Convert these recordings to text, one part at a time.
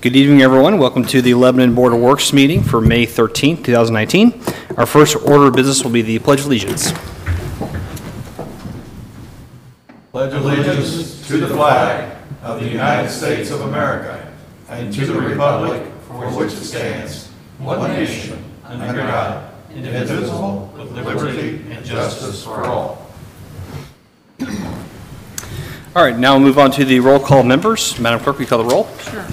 Good evening, everyone. Welcome to the Lebanon Board of Works meeting for May 13th, 2019. Our first order of business will be the Pledge of Allegiance. pledge allegiance to the flag of the United States of America and to the republic for which it stands, one nation, under God, indivisible, with liberty and justice for all. All right, now we'll move on to the roll call members. Madam Clerk, will you call the roll? Sure.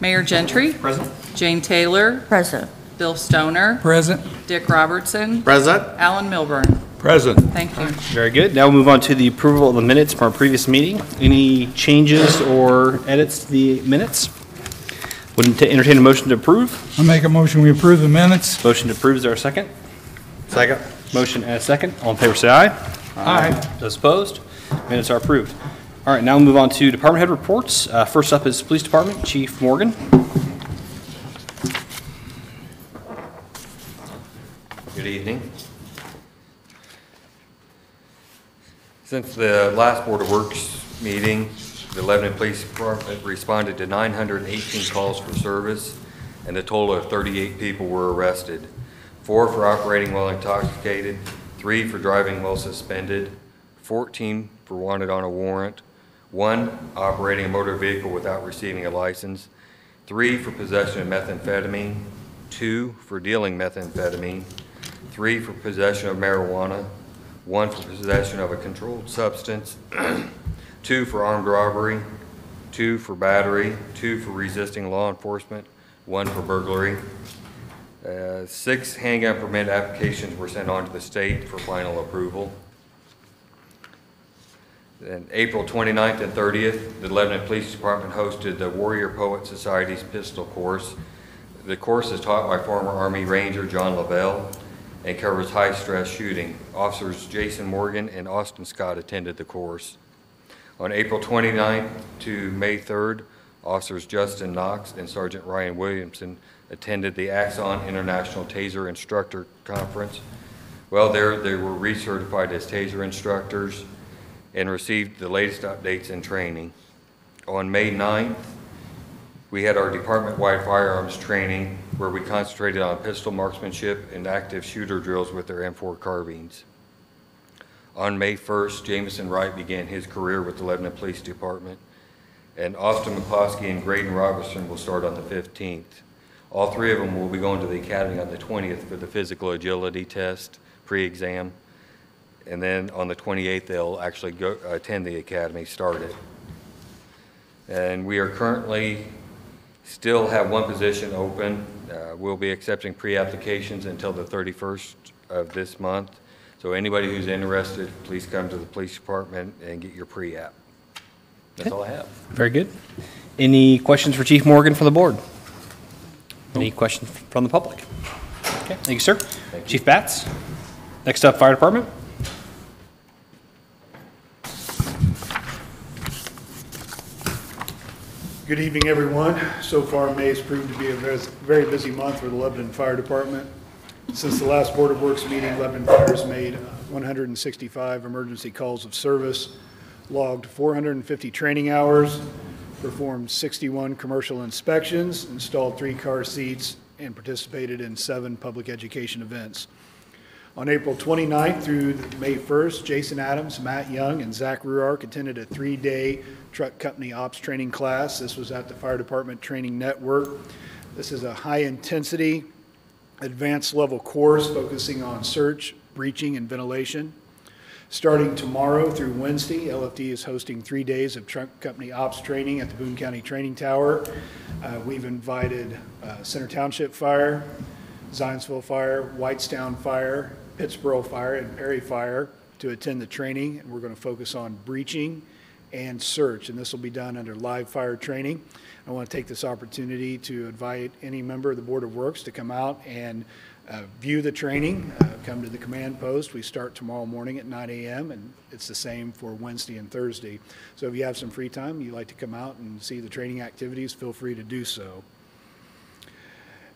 Mayor Gentry. Present. Jane Taylor. Present. Bill Stoner. Present. Dick Robertson. Present. Alan Milburn. Present. Thank you. Very good. Now we'll move on to the approval of the minutes from our previous meeting. Any changes or edits to the minutes? Wouldn't to entertain a motion to approve? I make a motion, we approve the minutes. Motion to approve, is there a second? Second. Motion and a second. All in favor, say aye. Aye. Those opposed? Minutes are approved. All right, now we'll move on to department head reports. Uh, First up is Police Department, Chief Morgan. Good evening. Since the last Board of Works meeting, the Lebanon Police Department responded to 918 calls for service, and a total of 38 people were arrested. Four for operating while intoxicated, three for driving while suspended, 14 for wanted on a warrant, one operating a motor vehicle without receiving a license, three for possession of methamphetamine, two for dealing methamphetamine, three for possession of marijuana, one for possession of a controlled substance, two for armed robbery, two for battery, two for resisting law enforcement, one for burglary. Uh, Six handgun permit applications were sent on to the state for final approval. And April 29th and 30th, the Lebanon Police Department hosted the Warrior Poet Society's pistol course. The course is taught by former Army Ranger John Lovell and covers high-stress shooting. Officers Jason Morgan and Austin Scott attended the course. On April 29th to May 3rd, Officers Justin Knox and Sergeant Ryan Williamson attended the Axon International Taser Instructor Conference. Well, there, they were recertified as taser instructors and received the latest updates and training. On May 9th, we had our department-wide firearms training where we concentrated on pistol marksmanship and active shooter drills with their M4 carbines. On May 1st, Jameson Wright began his career with the Lebanon Police Department, and Austin McCloskey and Graydon Robertson will start on the 15th. All three of them will be going to the academy on the 20th for the physical agility test, pre-exam. And then on the 28th, they'll actually go, attend the academy, start it. And we are currently, still have one position open. Uh, We'll be accepting pre-applications until the 31st of this month. So anybody who's interested, please come to the police department and get your pre-app. That's all I have. Very good. Any questions for Chief Morgan from the board? Any questions from the public? Okay, thank you, sir. Chief Batts. Next up, Fire Department. Good evening, everyone. So far, May has proved to be a very busy month for the Lebanon Fire Department. Since the last Board of Works meeting, Lebanon Fire has made uh, 165 emergency calls of service, logged 450 training hours, performed 61 commercial inspections, installed three car seats, and participated in seven public education events. On April 29th through May 1st, Jason Adams, Matt Young, and Zach Ruark attended a three-day truck company ops training class. This was at the Fire Department Training Network. This is a high-intensity, advanced-level course focusing on search, breaching, and ventilation. Starting tomorrow through Wednesday, LFD is hosting three days of truck company ops training at the Boone County Training Tower. Uh, We've invited uh, Center Township Fire, Zionsville Fire, Whitestown Fire, Pittsboro Fire, and Perry Fire to attend the training, and we're going to focus on breaching and search, and this will be done under live fire training. I want to take this opportunity to invite any member of the Board of Works to come out and uh, view the training, uh, come to the command post. We start tomorrow morning at 9 a.m., and it's the same for Wednesday and Thursday. So if you have some free time, you'd like to come out and see the training activities, feel free to do so.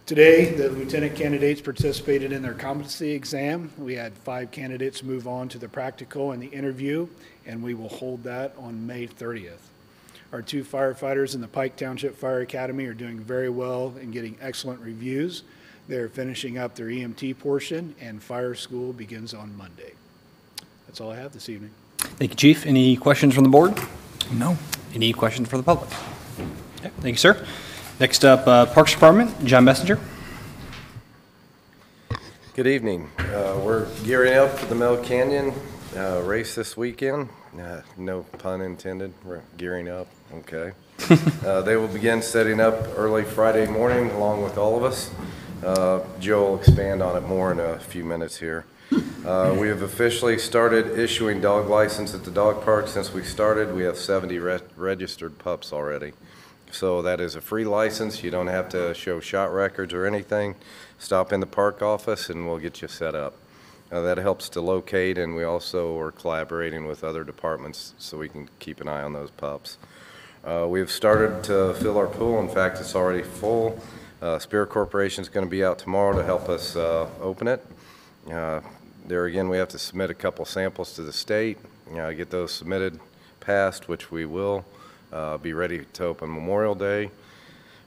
Today, the lieutenant candidates participated in their competency exam. We had five candidates move on to the practical and the interview, and we will hold that on May 30th. Our two firefighters in the Pike Township Fire Academy are doing very well and getting excellent reviews. They're finishing up their EMT portion, and fire school begins on Monday. That's all I have this evening. Thank you, Chief. Any questions from the board? No. Any questions for the public? Okay, Thank you, sir. Next up, uh, Parks Department, John Messenger. Good evening. Uh, We're gearing up for the Mel Canyon uh, race this weekend. Uh, No pun intended. We're gearing up, okay. Uh, They will begin setting up early Friday morning along with all of us. Uh, Joe will expand on it more in a few minutes here. Uh, We have officially started issuing dog license at the dog park. Since we started, we have 70 re- registered pups already. So that is a free license. You don't have to show shot records or anything. Stop in the park office and we'll get you set up. Uh, That helps to locate, and we also are collaborating with other departments so we can keep an eye on those pups. Uh, We've started to fill our pool. In fact, it's already full. Uh, Spirit is going to be out tomorrow to help us uh, open it. Uh, There again, we have to submit a couple samples to the state, uh, get those submitted, passed, which we will, uh, be ready to open Memorial Day.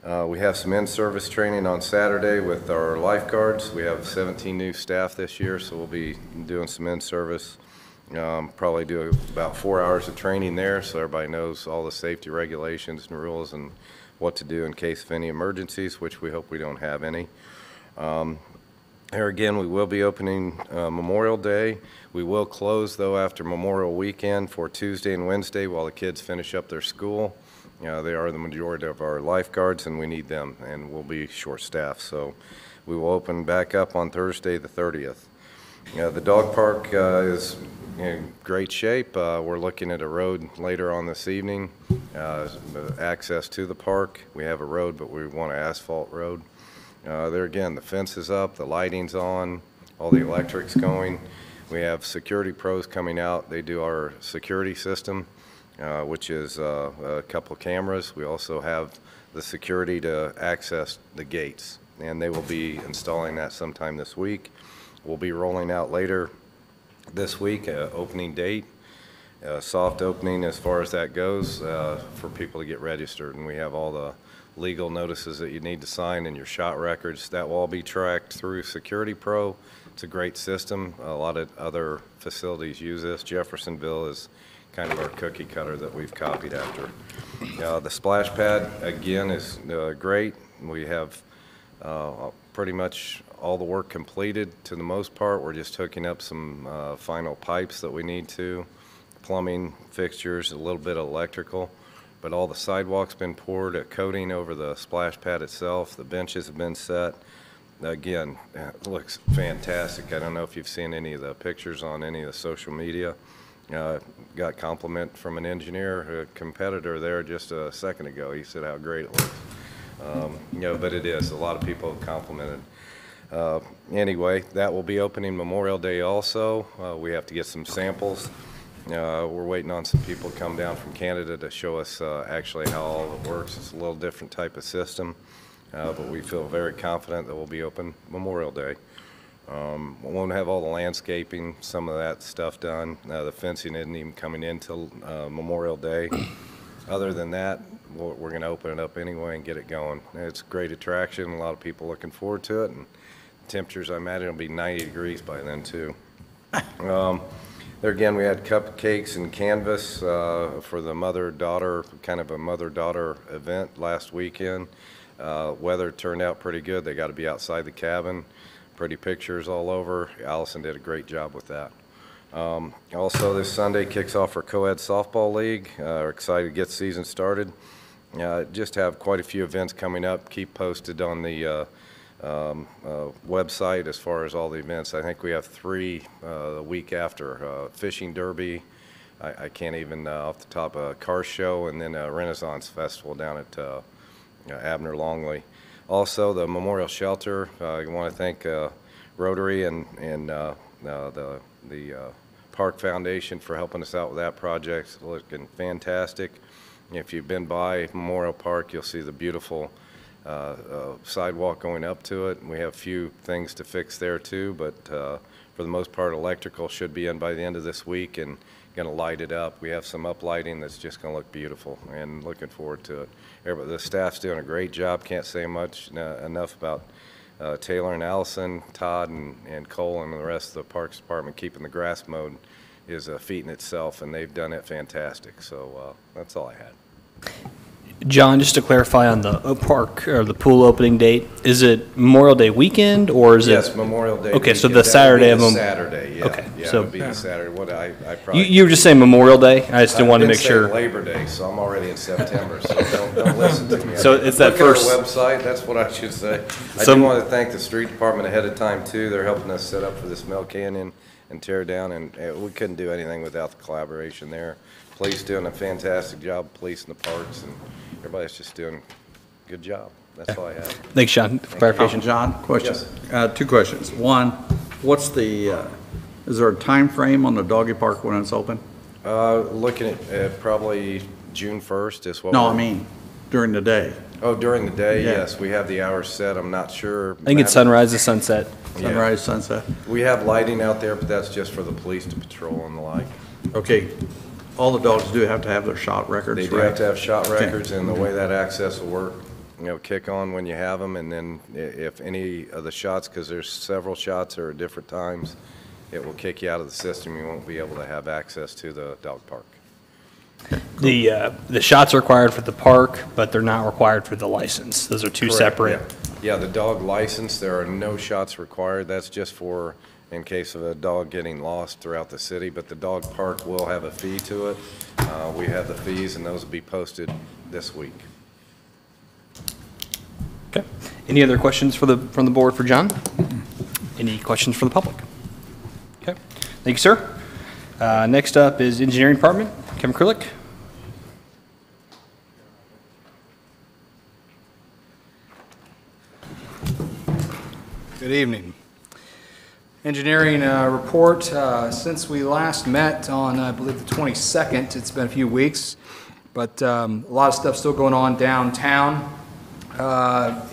Uh, We have some in-service training on Saturday with our lifeguards. We have 17 new staff this year, so we'll be doing some in-service. Um, Probably do about four hours of training there, so everybody knows all the safety regulations and rules and what to do in case of any emergencies, which we hope we don't have any. Um, Here again, we will be opening uh, Memorial Day. We will close, though, after Memorial Weekend for Tuesday and Wednesday while the kids finish up their school. Uh, They are the majority of our lifeguards, and we need them, and we'll be short-staffed. So we will open back up on Thursday, the 30th. Uh, The dog park uh, is in great shape. Uh, We're looking at a road later on this evening, uh, access to the park. We have a road, but we want an asphalt road. Uh, There again, the fence is up, the lighting's on, all the electric's going. We have security pros coming out. They do our security system, uh, which is uh, a couple cameras. We also have the security to access the gates, and they will be installing that sometime this week. We'll be rolling out later this week, uh, opening date, uh, soft opening as far as that goes, uh, for people to get registered. And we have all the legal notices that you need to sign and your shot records. That will all be tracked through Security Pro. It's a great system. A lot of other facilities use this. Jeffersonville is kind of our cookie cutter that we've copied after. Uh, The splash pad, again, is uh, great. We have uh, pretty much all the work completed to the most part. We're just hooking up some uh, final pipes that we need to, plumbing fixtures, a little bit of electrical. But all the sidewalks been poured, a coating over the splash pad itself, the benches have been set. Again, it looks fantastic. I don't know if you've seen any of the pictures on any of the social media. Uh, Got compliment from an engineer, a competitor there just a second ago. He said how great it looks. Um, You know, but it is, a lot of people have complimented. Uh, Anyway, that will be opening Memorial Day also. Uh, We have to get some samples. Uh, We're waiting on some people to come down from Canada to show us uh, actually how all it works. It's a little different type of system, uh, but we feel very confident that we'll be open Memorial Day. Um, We won't have all the landscaping, some of that stuff done. Uh, The fencing isn't even coming in till uh, Memorial Day. Other than that, we're, we're gonna open it up anyway and get it going. It's a great attraction, a lot of people looking forward to it, and temperatures, I imagine, will be 90 degrees by then, too. Um, There again, we had cupcakes and canvas uh, for the mother-daughter, kind of a mother-daughter event last weekend. Uh, Weather turned out pretty good. They got to be outside the cabin, pretty pictures all over. Allison did a great job with that. Um, Also, this Sunday kicks off our co-ed softball league. Uh, We're excited to get season started. Uh, Just have quite a few events coming up. Keep posted on the uh, um, uh, website as far as all the events. I think we have three uh, the week after, uh, Fishing Derby, I I can't even, uh, off the top, a car show, and then a Renaissance Festival down at uh, Abner Longley. Also, the Memorial Shelter, I want to thank Rotary and and the the Park Foundation for helping us out with that project. It's looking fantastic. If you've been by Memorial Park, you'll see the beautiful sidewalk going up to it. And we have a few things to fix there too, but uh, for the most part, electrical should be in by the end of this week and going to light it up. We have some up lighting that's just going to look beautiful, and looking forward to it. Everybody, the staff's doing a great job. Can't say much uh, enough about uh, Taylor and Allison, Todd and, and Cole, and the rest of the Parks Department keeping the grass mowed is a feat in itself, and they've done it fantastic. So uh, that's all I had. John, just to clarify on the park, or the pool opening date, is it Memorial Day weekend, or is it? Yes, Memorial Day. Okay, so weekend. the That would be Saturday of Mem- Saturday, yeah. Okay, Yeah, so- it would be the Saturday. What I, I You, probably. you were just saying Memorial Day? I just didn't want to make sure. Labor Day, so I'm already in September, so don't, don't listen to me. So it's that Look at our first- website, that's what I should say. I Some- do want to thank the street department ahead of time, too. They're helping us set up for this Mel Canyon and tear down, and uh, we couldn't do anything without the collaboration there. Police doing a fantastic job, police in the parks, and everybody's just doing a good job. That's all I have. Thanks, John, for clarification. John, question. Yes. Uh, Two questions. One, what's the, uh, is there a time frame on the doggy park when it's open? Uh, looking at, uh, probably June 1st is what. No, I we're- mean, during the day, Oh, during the day, Yeah. yes, we have the hours set, I'm not sure. I think it's sunrise to sunset. Yeah. sunrise, sunset. We have lighting out there, but that's just for the police to patrol and the like. Okay, all the dogs do have to have their shot records, They right? do have to have shot Okay. records, and the way that access will work, you know, kick on when you have them, and then i- if any of the shots, because there's several shots are at different times, it will kick you out of the system, you won't be able to have access to the dog park. The, uh, the shots are required for the park, but they're not required for the license. Those are two Correct, separate. yeah. Yeah, the dog license, there are no shots required. That's just for, in case of a dog getting lost throughout the city, but the dog park will have a fee to it. Uh, We have the fees, and those will be posted this week. Okay. Any other questions for the, from the board for John? Any questions for the public? Okay. Thank you, sir. Uh, Next up is Engineering Department, Kevin Krulik. Good evening. Engineering uh, report, uh, since we last met on, I believe, the 22nd, it's been a few weeks, but um, a lot of stuff still going on downtown. Uh,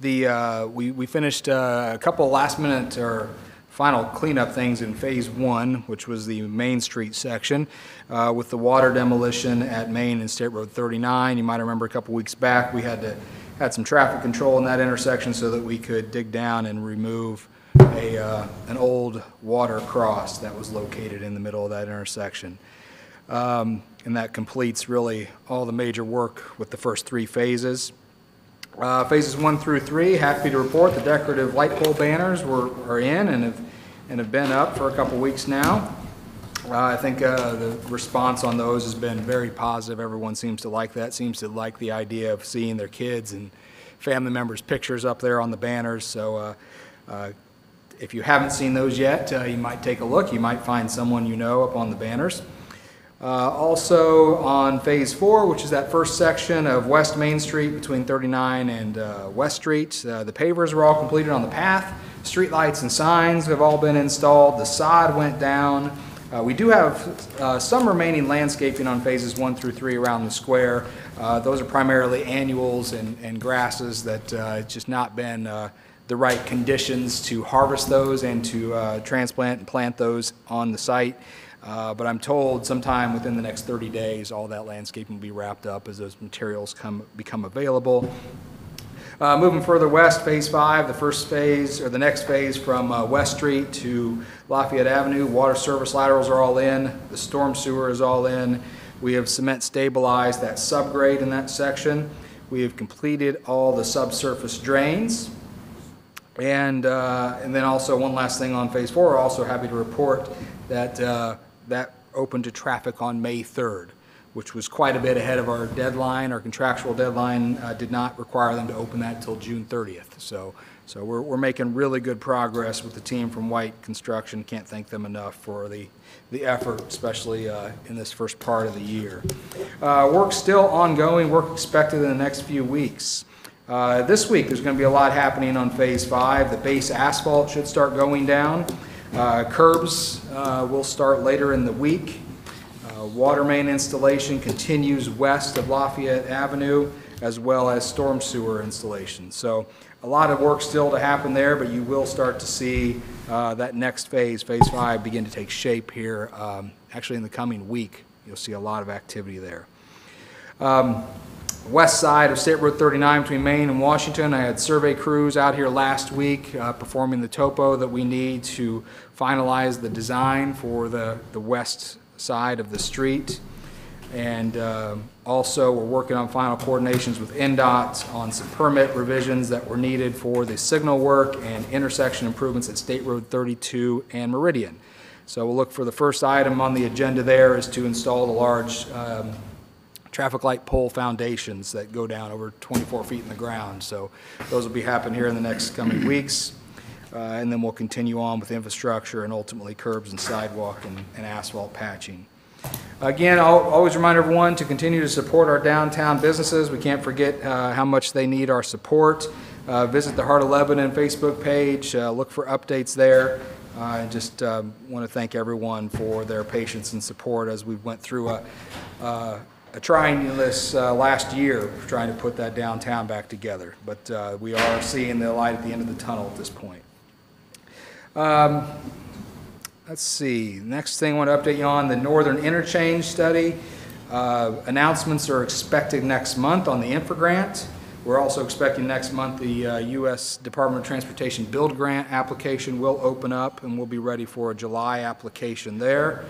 The, uh, we we finished uh, a couple last-minute or final cleanup things in Phase One, which was the Main Street section, uh, with the water demolition at Main and State Road 39. You might remember a couple weeks back, we had to, had some traffic control in that intersection so that we could dig down and remove a, uh, an old water cross that was located in the middle of that intersection. Um, And that completes really all the major work with the first three phases. Uh, Phases one through three, happy to report the decorative light pole banners were, are in and have, and have been up for a couple weeks now. Uh, I think uh, the response on those has been very positive. Everyone seems to like that, seems to like the idea of seeing their kids and family members' pictures up there on the banners. So uh, uh, if you haven't seen those yet, uh, you might take a look. You might find someone you know up on the banners. Uh, Also, on Phase 4, which is that first section of West Main Street between 39 and uh, West Street, uh, the pavers were all completed on the path. Streetlights and signs have all been installed. The sod went down. Uh, We do have uh, some remaining landscaping on Phases 1 through 3 around the square. Uh, Those are primarily annuals and and grasses that uh, it's just not been uh, the right conditions to harvest those and to uh, transplant and plant those on the site. Uh, But I'm told sometime within the next 30 days, all that landscaping will be wrapped up as those materials come, become available. Uh, Moving further west, Phase 5, the first phase, or the next phase from uh, West Street to Lafayette Avenue, water service laterals are all in, the storm sewer is all in. We have cement stabilized that subgrade in that section. We have completed all the subsurface drains. And, uh, and then also, one last thing on Phase 4, also happy to report that uh, that opened to traffic on May 3rd, which was quite a bit ahead of our deadline. Our contractual deadline uh, did not require them to open that until June 30th. So, so we're, we're making really good progress with the team from White Construction. Can't thank them enough for the, the effort, especially uh, in this first part of the year. Uh, Work's still ongoing, work expected in the next few weeks. Uh, This week, there's going to be a lot happening on Phase 5. The base asphalt should start going down. Uh, Curbs uh, will start later in the week. Uh, Water main installation continues west of Lafayette Avenue, as well as storm sewer installation. So a lot of work still to happen there, but you will start to see uh, that next phase, Phase 5, begin to take shape here um, actually in the coming week, you'll see a lot of activity there. West side of State Road 39 between Main and Washington, I had survey crews out here last week uh, performing the topo that we need to finalize the design for the, the west side of the street. And um, also, we're working on final coordinations with INDOT on some permit revisions that were needed for the signal work and intersection improvements at State Road 32 and Meridian. So we'll look for the first item on the agenda there is to install the large um, traffic light pole foundations that go down over 24 feet in the ground. So those will be happening here in the next coming weeks. Uh, And then we'll continue on with infrastructure and ultimately curbs and sidewalk and and asphalt patching. Again, I'll always remind everyone to continue to support our downtown businesses. We can't forget uh, how much they need our support. Uh, Visit the Heart of Lebanon Facebook page, uh, look for updates there. Uh, And just want to thank everyone for their patience and support as we went through a uh, a trying this uh, last year, trying to put that downtown back together. But uh, we are seeing the light at the end of the tunnel at this point. Um, Let's see, next thing I want to update you on, the Northern Interchange Study. Uh, Announcements are expected next month on the infra grant. We're also expecting next month the uh, U.S. Department of Transportation Build Grant application will open up, and we'll be ready for a July application there.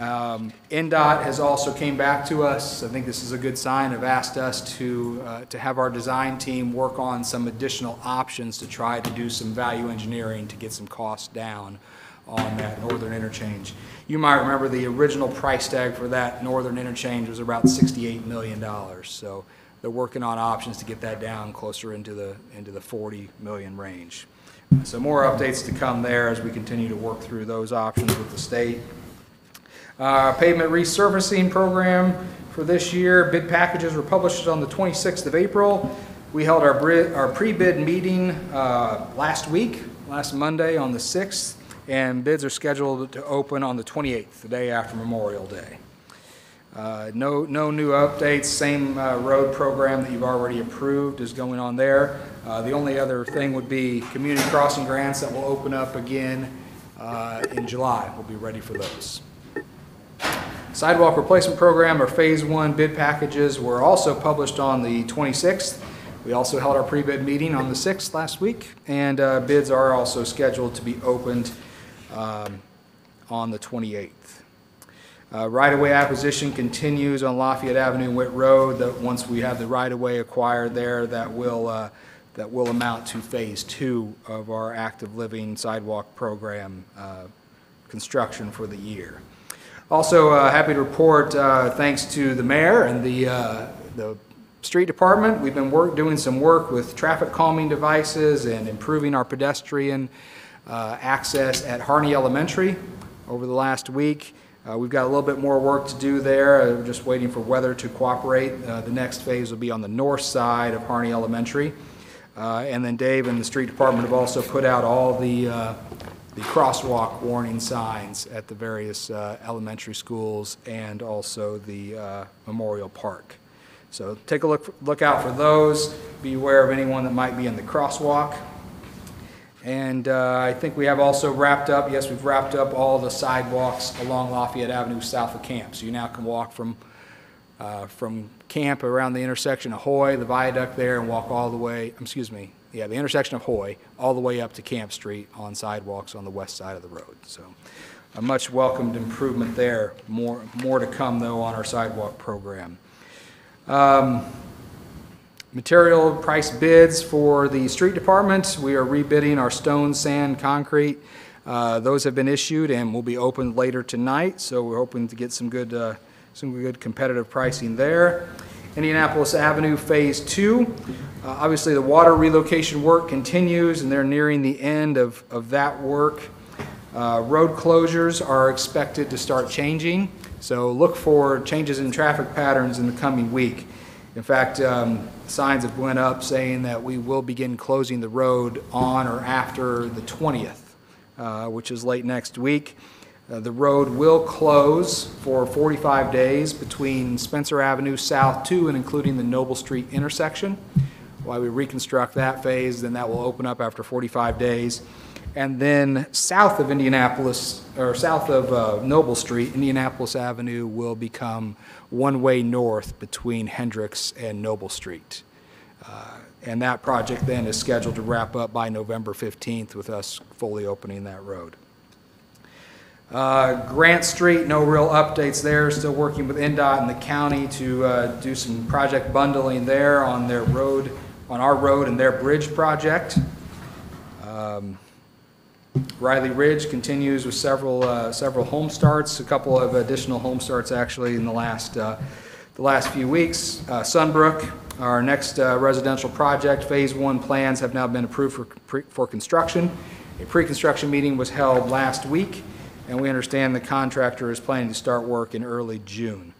Um, INDOT has also came back to us, I think this is a good sign, have asked us to, uh, to have our design team work on some additional options to try to do some value engineering to get some costs down on that northern interchange. You might remember the original price tag for that northern interchange was about $68 million. So they're working on options to get that down closer into the, into the 40 million range. So more updates to come there as we continue to work through those options with the state. Uh, Pavement resurfacing program for this year, bid packages were published on the 26th of April. We held our our pre-bid meeting uh, last week, last Monday on the 6th, and bids are scheduled to open on the 28th, the day after Memorial Day. Uh, No, no new updates, same uh, road program that you've already approved is going on there. Uh, The only other thing would be community crossing grants that will open up again uh, in July. We'll be ready for those. Sidewalk replacement program, or Phase One bid packages were also published on the 26th. We also held our pre-bid meeting on the 6th last week, and uh, bids are also scheduled to be opened um, on the 28th. Uh, Right-of-way acquisition continues on Lafayette Avenue, Whit Road, that once we have the right-of-way acquired there, that will, uh, that will amount to Phase Two of our active living sidewalk program uh, construction for the year. Also, uh, happy to report, uh, thanks to the mayor and the, uh, the street department, we've been work, doing some work with traffic calming devices and improving our pedestrian uh, access at Harney Elementary over the last week. Uh, We've got a little bit more work to do there, Uh, we're just waiting for weather to cooperate. The next phase will be on the north side of Harney Elementary. And then Dave and the street department have also put out all the, the crosswalk warning signs at the various uh, elementary schools and also the uh, Memorial Park. So take a look, look out for those. Be aware of anyone that might be in the crosswalk. And uh, I think we have also wrapped up, yes, we've wrapped up all the sidewalks along Lafayette Avenue south of camp. So you now can walk from, uh, from camp around the intersection of Hoy, the viaduct there, and walk all the way, excuse me, yeah, the intersection of Hoy, all the way up to Camp Street on sidewalks on the west side of the road. So a much welcomed improvement there. More, more to come, though, on our sidewalk program. Um, Material price bids for the street department, we are rebidding our stone, sand, concrete. Uh, Those have been issued and will be opened later tonight, so we're hoping to get some good, uh, some good competitive pricing there. Indianapolis Avenue Phase Two, uh, obviously the water relocation work continues and they're nearing the end of, of that work. Uh, Road closures are expected to start changing, so look for changes in traffic patterns in the coming week. In fact, um, signs have went up saying that we will begin closing the road on or after the 20th, uh, which is late next week. Uh, The road will close for 45 days between Spencer Avenue South to and including the Noble Street intersection while we reconstruct that phase, then that will open up after 45 days. And then south of Indianapolis, or south of uh, Noble Street, Indianapolis Avenue will become one-way north between Hendricks and Noble Street. Uh, And that project then is scheduled to wrap up by November 15th with us fully opening that road. Uh, Grant Street, no real updates there, still working with INDOT and the county to uh, do some project bundling there on their road, on our road and their bridge project. Um, Riley Ridge continues with several, uh, several home starts, a couple of additional home starts actually in the last, uh, the last few weeks. Uh, Sunbrook, our next uh, residential project, Phase One plans have now been approved for, pre- for construction. A pre-construction meeting was held last week, and we understand the contractor is planning to start work in early June.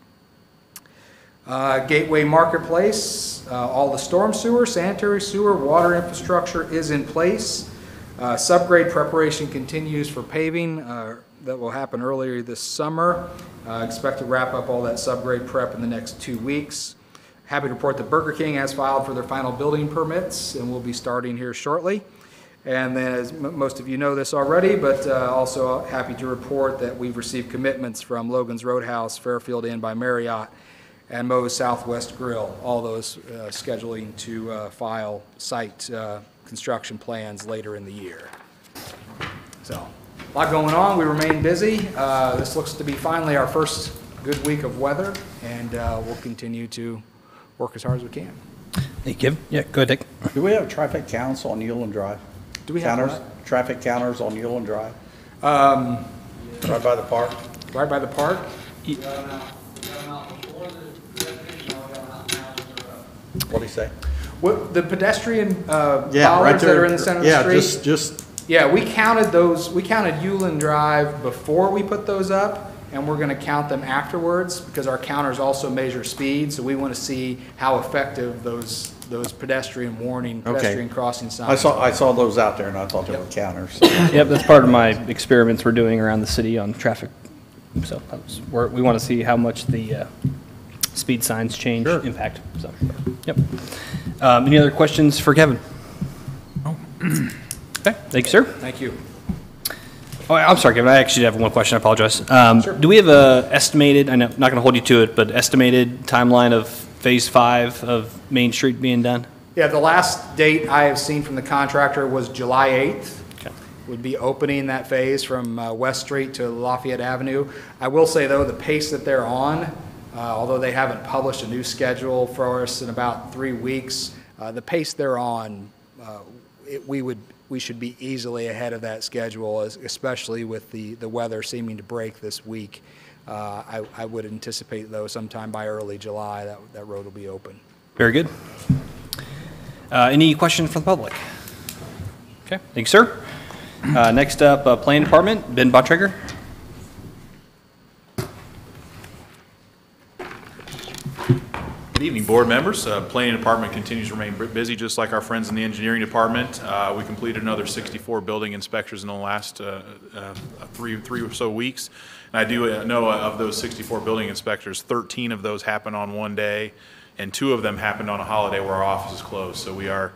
Uh, Gateway Marketplace, uh, all the storm sewer, sanitary sewer, water infrastructure is in place. Uh, Subgrade preparation continues for paving, uh, that will happen earlier this summer. Uh, Expect to wrap up all that subgrade prep in the next two weeks. Happy to report that Burger King has filed for their final building permits, and will be starting here shortly. And then, as most of you know this already, but uh, also happy to report that we've received commitments from Logan's Roadhouse, Fairfield Inn by Marriott, and Moe's Southwest Grill, all those uh, scheduling to uh, file site uh, construction plans later in the year. So, a lot going on, we remain busy. Uh, This looks to be finally our first good week of weather, and uh, we'll continue to work as hard as we can. Thank you. Yeah, go ahead, Dick. Do we have traffic counts on Yulin Drive? Do we have Counters, what? traffic counters on Yulin Drive? Um. Right by the park? Right by the park? What'd he say? What, the pedestrian uh, Yeah, right bollards that there. are in the center of the Yeah, just, just, Yeah, we counted those, we counted Yulin Drive before we put those up, and we're gonna count them afterwards, because our counters also measure speed, so we wanna see how effective those, those pedestrian warning, Okay. pedestrian crossing signs. I saw, are. I saw those out there and I thought they were counters. Yep, that's part of my experiments we're doing around the city on traffic. So that was, we're, we want to see how much the uh, speed signs change Sure. impact, so, yep. Um, Any other questions for Kevin? Okay, thank you, sir. Thank you. Oh, I'm sorry, Kevin, I actually have one question, I apologize. Um, Do we have a estimated, I know, I'm not going to hold you to it, but estimated timeline of Phase Five of Main Street being done? Yeah, the last date I have seen from the contractor was July 8th. Okay. Would be opening that phase from uh, West Street to Lafayette Avenue. I will say, though, the pace that they're on, uh, although they haven't published a new schedule for us in about three weeks, uh, the pace they're on, uh, it- we would, we should be easily ahead of that schedule, especially with the, the weather seeming to break this week. Uh, I, I would anticipate, though, sometime by early July, that, that road will be open. Very good. Uh, Any questions from the public? Okay, thank you, sir. Uh, Next up, uh, Planning Department, Ben Bottrager. Good evening, board members. Uh, Planning Department continues to remain busy, just like our friends in the Engineering Department. Uh, We completed another 64 building inspections in the last uh, uh, three three or so weeks. And I do uh, know of those 64 building inspectors, 13 of those happened on one day, and two of them happened on a holiday where our office is closed. So we are,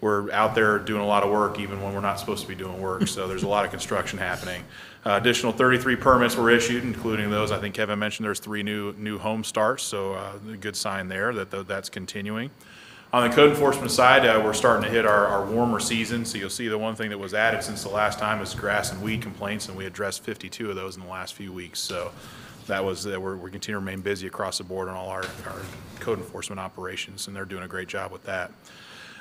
we're out there doing a lot of work even when we're not supposed to be doing work. So there's a lot of construction happening. Uh, Additional 33 permits were issued, including those, I think Kevin mentioned, there's three new, new home starts, so uh, a good sign there that that's continuing. On the code enforcement side, uh, we're starting to hit our, our warmer season, so you'll see the one thing that was added since the last time is grass and weed complaints, and we addressed 52 of those in the last few weeks. So that was, uh, we're, we're continuing to remain busy across the board on all our, our code enforcement operations, and they're doing a great job with that.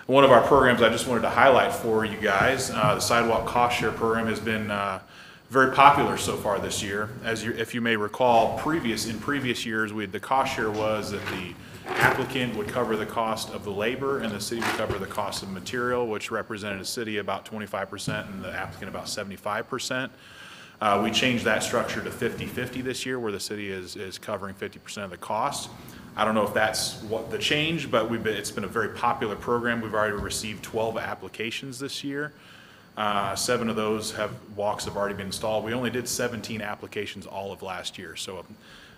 One of our programs I just wanted to highlight for you guys, uh, the sidewalk cost share program has been uh, very popular so far this year. As you, if you may recall, previous, in previous years, we, the cost share was that the applicant would cover the cost of the labor and the city would cover the cost of material, which represented the city about twenty-five percent and the applicant about seventy-five percent. Uh, we changed that structure to 50-50 this year, where the city is, is covering fifty percent of the cost. I don't know if that's what the change, but we've been, it's been a very popular program. We've already received twelve applications this year. Uh, seven of those have, walks have already been installed. We only did seventeen applications all of last year, so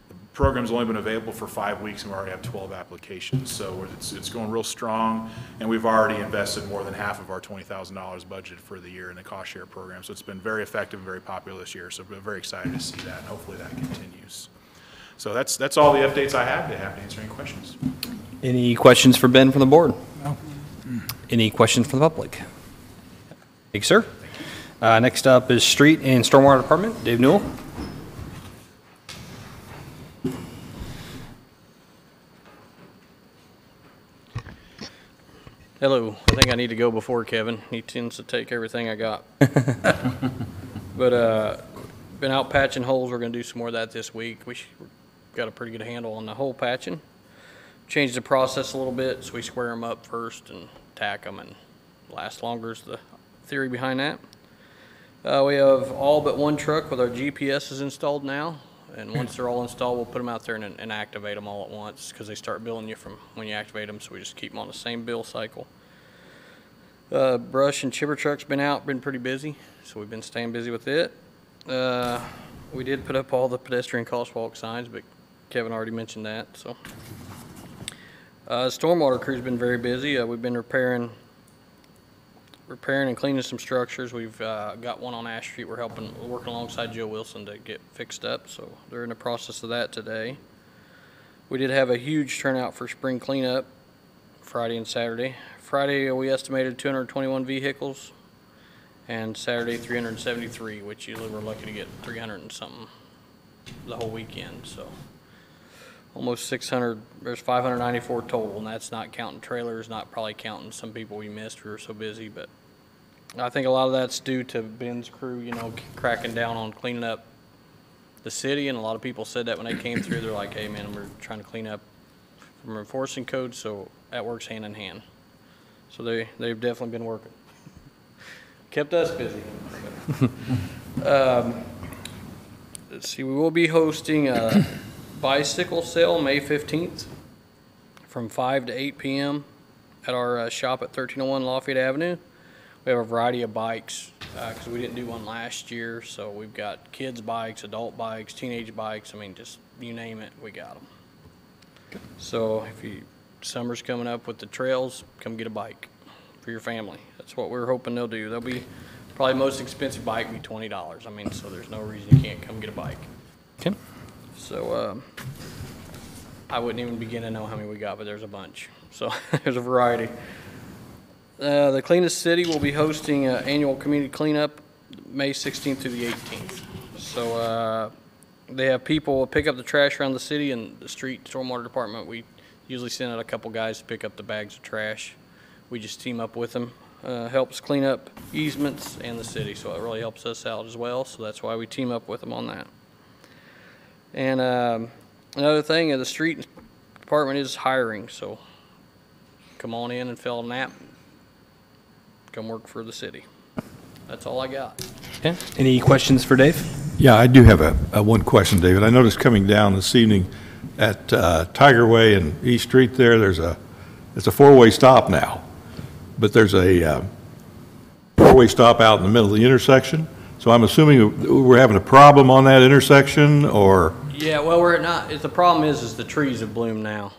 The program's only been available for five weeks, and we already have 12 applications. So it's, it's going real strong, and we've already invested more than half of our $20,000 budget for the year in the cost share program. So it's been very effective and very popular this year, so we're very excited to see that, and hopefully that continues. So that's, that's all the updates I have. Be have to answer any questions. Any questions for Ben from the board? No. Any questions from the public? Thank you, sir. Uh, Next up is Street and Stormwater Department, Dave Newell. Hello. I think I need to go before Kevin. He tends to take everything I got. But, uh, been out patching holes. We're gonna do some more of that this week. We got a pretty good handle on the hole patching. Changed the process a little bit, so we square them up first and tack them and last longer is the theory behind that. Uh, we have all but one truck with our GPSs installed now. And once they're all installed, we'll put them out there and, and activate them all at once because they start billing you from when you activate them. So we just keep them on the same bill cycle. Uh, brush and chipper truck's been out, been pretty busy, so we've been staying busy with it. Uh, we did put up all the pedestrian crosswalk signs, but Kevin already mentioned that, so. Uh, stormwater crew's been very busy. Uh, we've been repairing, repairing and cleaning some structures. We've, uh, got one on Ash Street. We're helping, working alongside Joe Wilson to get fixed up, so they're in the process of that today. We did have a huge turnout for spring cleanup Friday and Saturday. Friday, we estimated 221 vehicles, and Saturday, 373, which usually we're lucky to get 300 and something the whole weekend, so. Almost 600, there's 594 total, and that's not counting trailers, not probably counting some people we missed, we were so busy, but I think a lot of that's due to Ben's crew, you know, cracking down on cleaning up the city, and a lot of people said that when they came through, they're like, hey, man, we're trying to clean up from enforcing codes, so that works hand in hand. So they, they've definitely been working. Kept us busy. Um, Let's see, we will be hosting a bicycle sale May 15th from 5 to 8 PM at our uh, shop at 1301 Lafayette Avenue. We have a variety of bikes, because we didn't do one last year, so we've got kids' bikes, adult bikes, teenage bikes, I mean, just you name it, we got them. So if you, summer's coming up with the trails, come get a bike for your family. That's what we're hoping they'll do. They'll be, probably most expensive bike will be twenty dollars. I mean, so there's no reason you can't come get a bike. Okay. So, um, I wouldn't even begin to know how many we got, but there's a bunch. So there's a variety. Uh, the Cleanest City will be hosting an annual community cleanup May 16th through the 18th. So, uh, they have people pick up the trash around the city and the street stormwater department. We usually send out a couple guys to pick up the bags of trash. We just team up with them. Uh, helps clean up easements and the city, so it really helps us out as well. So that's why we team up with them on that. And um, another thing, uh, the street department is hiring, so come on in and fill a nap. Come work for the city. That's all I got. Okay. Any questions for Dave? Yeah, I do have a, a one question, David. I noticed coming down this evening at uh, Tiger Way and East Street there, there's a, it's a four-way stop now, but there's a uh, four-way stop out in the middle of the intersection. So I'm assuming we're having a problem on that intersection, or, Yeah, well, we're not, is the problem is, is the trees have bloomed now.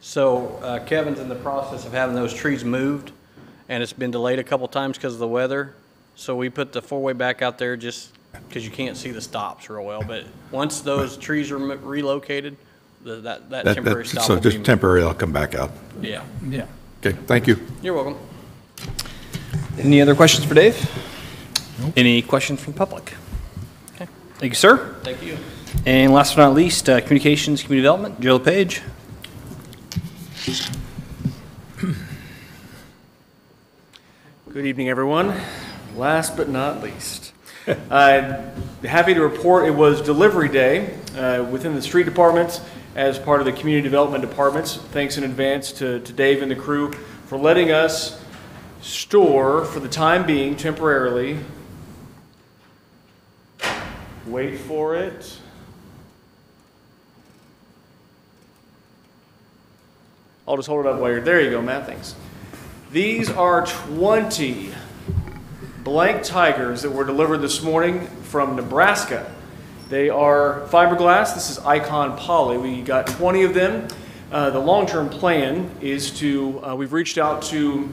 So uh, Kevin's in the process of having those trees moved, and it's been delayed a couple times because of the weather. So we put the four-way back out there just because you can't see the stops real well. But once those trees are m- relocated, the- that, that that, temporary that- stop so will be. just temporary, I'll come back out. Yeah, Yeah. Okay, thank you. you're welcome. Any other questions for Dave? Any questions from the public? Okay. Thank you, sir. Thank you. And last but not least, uh, Communications, Community Development, Joe Page. Good evening, everyone. Last but not least, uh, happy to report it was delivery day uh, within the street departments as part of the community development departments. Thanks in advance to, to Dave and the crew for letting us store, for the time being, temporarily. Wait for it. I'll just hold it up while you're there. You go, Matt. Thanks. These are 20 blank tigers that were delivered this morning from Nebraska. They are fiberglass. This is Icon Poly. We got 20 of them. Uh, the long-term plan is to, uh, we've reached out to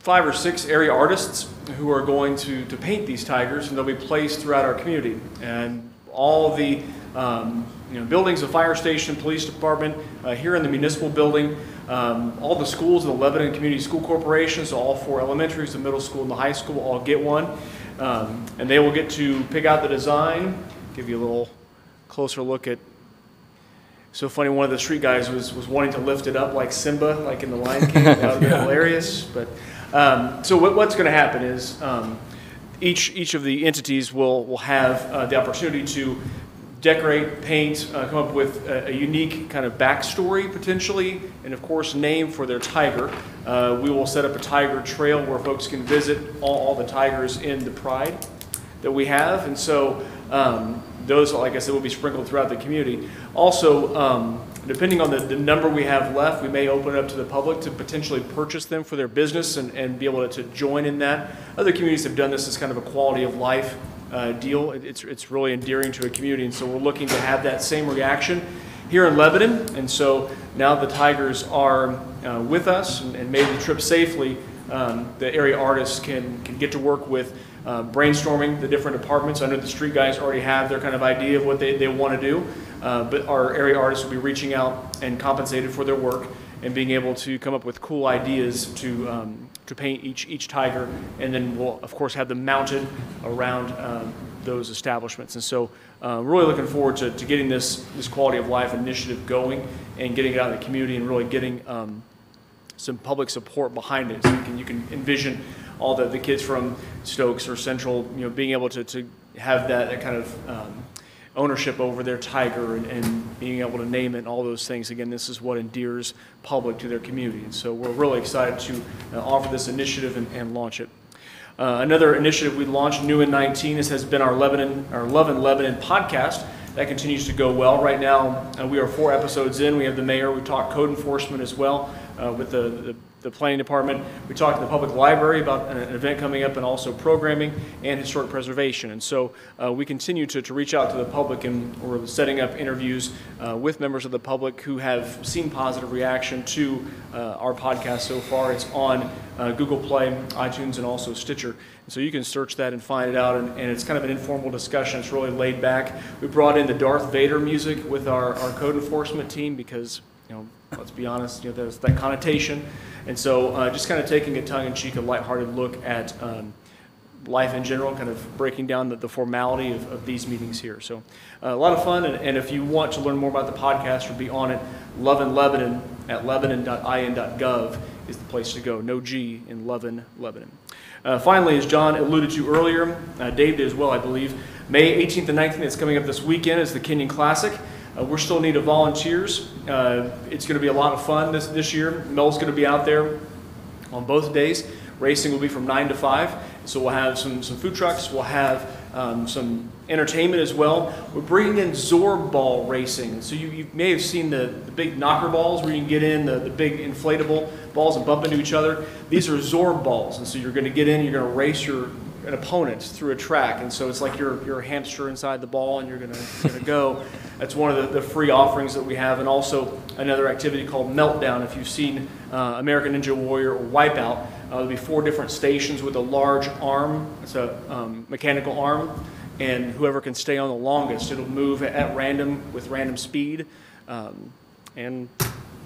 five or six area artists who are going to, to paint these tigers, and they'll be placed throughout our community. And all the um, you know, buildings, the fire station, police department, uh, here in the municipal building, um, all the schools in the Lebanon Community School Corporation, so all four elementaries, the middle school, and the high school all get one. Um, and they will get to pick out the design, give you a little closer look at so funny, one of the street guys was, was wanting to lift it up like Simba, like in the Lion King. That would be hilarious. But um, so what, what's going to happen is um, each each of the entities will will have uh, the opportunity to decorate, paint, uh, come up with a, a unique kind of backstory potentially, and of course name for their tiger. Uh, we will set up a tiger trail where folks can visit all, all the tigers in the Pride that we have, and so um, those, like I said, will be sprinkled throughout the community. Also, um, depending on the, the number we have left, we may open it up to the public to potentially purchase them for their business and, and be able to, to join in that. Other communities have done this as kind of a quality of life uh, deal. It- It's, it's really endearing to a community, and so we're looking to have that same reaction here in Lebanon. And so now the Tigers are uh, with us and, and made the trip safely. Um, the area artists can, can get to work with uh, brainstorming the different departments. I know the street guys already have their kind of idea of what they, they want to do, uh, but our area artists will be reaching out and compensated for their work and being able to come up with cool ideas to, um, to paint each, each tiger. And then we'll, of course, have them mounted around um, those establishments. And so, uh, really looking forward to, to getting this, this quality of life initiative going and getting it out in the community and really getting um, some public support behind it. So you can, you can envision all the, the kids from Stokes or Central, you know, being able to, to have that, that kind of um, ownership over their tiger and, and being able to name it and all those things. Again, this is what endears public to their community. And so we're really excited to uh, offer this initiative and, and launch it. Uh, another initiative we launched, new in 19, this has been our Lebanon, our Lovin' Lebanon podcast. That continues to go well. Right now, uh, we are four episodes in. We have the mayor. We talked code enforcement as well uh, with the, the, the planning department. We talked to the public library about an, event coming up and also programming and historic preservation. And so uh, we continue to, to reach out to the public and we're setting up interviews uh, with members of the public who have seen positive reaction to uh, our podcast so far. It's on uh, Google Play, iTunes, and also Stitcher. So you can search that and find it out, and, and it's kind of an informal discussion. It's really laid back. We brought in the Darth Vader music with our, our code enforcement team because, you know, let's be honest, you know, there's that connotation. And so uh, just kind of taking a tongue-in-cheek, a lighthearted look at um, life in general, kind of breaking down the, the formality of, of these meetings here. So uh, a lot of fun, and, and if you want to learn more about the podcast or be on it, Lovin' Lebanon at lebanon.in.gov is the place to go. No G in Lovin, Lebanon. Uh, finally, as John alluded to earlier, uh, Dave did as well, I believe, May 18th and 19th, it's coming up this weekend, is the Kenyon Classic. Uh, we're still in need of volunteers. Uh, it's going to be a lot of fun this, this year. Mel's going to be out there on both days. Racing will be from 9 to 5. So we'll have some, some food trucks. We'll have um, some entertainment as well. We're bringing in Zorb ball racing. So you, you may have seen the, the big knocker balls where you can get in the, the big inflatable balls and bump into each other. These are Zorb balls. And so you're going to get in, you're going to race your an opponent through a track. And so it's like you're, you're a hamster inside the ball and you're going to go. That's one of the, the free offerings that we have. And also another activity called Meltdown. If you've seen uh, American Ninja Warrior or Wipeout, uh, there'll be four different stations with a large arm. It's a um, mechanical arm. And whoever can stay on the longest, it'll move at random with random speed. Um, and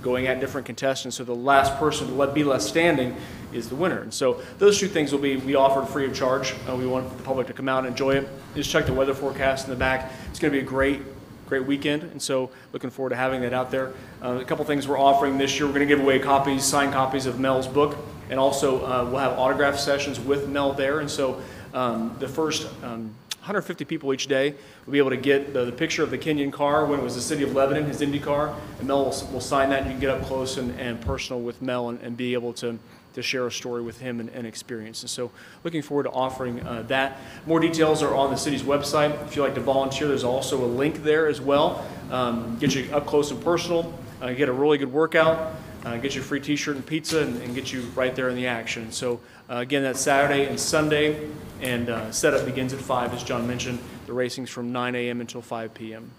going at different contestants. So the last person to let, be left standing is the winner. And so those two things will be we offered free of charge. Uh, we want the public to come out and enjoy it. Just check the weather forecast in the back. It's going to be a great great weekend, and so looking forward to having that out there. Uh, a couple things we're offering this year. We're going to give away copies, signed copies of Mel's book, and also uh, we'll have autograph sessions with Mel there. And so um, the first um, 150 people each day will be able to get the, the, picture of the Kenyon car when it was the city of Lebanon, his Indy car, and Mel will, will sign that. And you can get up close and, and personal with Mel and, and, be able to, to share a story with him and, and experience. And so looking forward to offering uh, that. More details are on the city's website. If you'd like to volunteer, there's also a link there as well. Um, get you up close and personal, uh, get a really good workout, uh, get you a free t-shirt and pizza, and, and, get you right there in the action. So uh, again, that's Saturday and Sunday. And uh, setup begins at 5, as John mentioned. The racing's from 9 a.m. until 5 p.m.